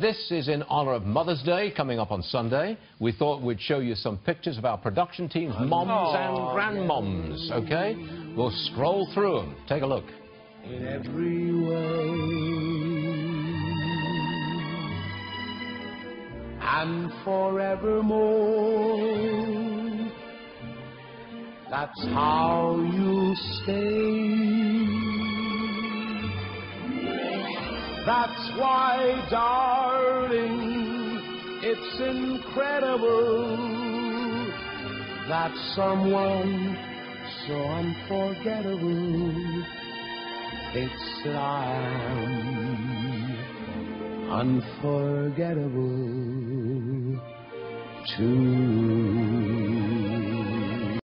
This is in honor of Mother's Day coming up on Sunday. We thought we'd show you some pictures of our production team's oh, moms and oh, grandmoms, okay? We'll scroll through them. Take a look. In every way. And forevermore. That's how you stay. That's why, darling, it's incredible that someone so unforgettable thinks that I'm unforgettable too.